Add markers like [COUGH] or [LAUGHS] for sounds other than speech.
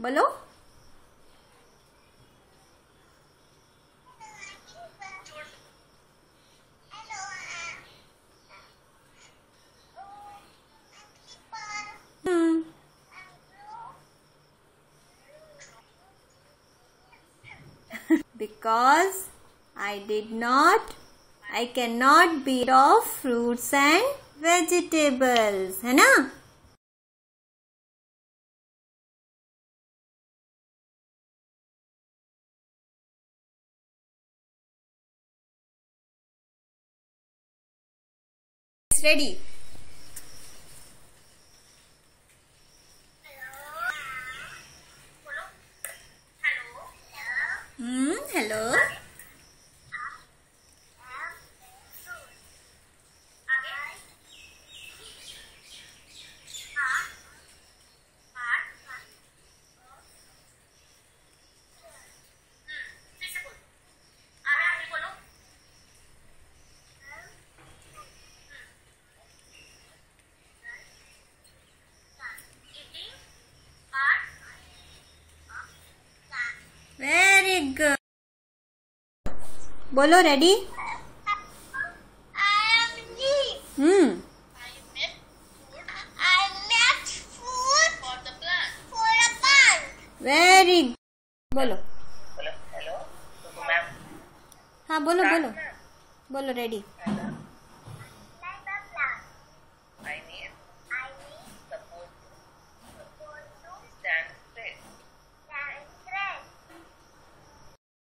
बोलो हम्म [LAUGHS] because I did not, I cannot be of fruits and vegetables, है ना ready Hello. Hello. hmm hello For ready hmm very बोलो। बोलो hello तो हाँ बोलो बोलो। बोलो रेडी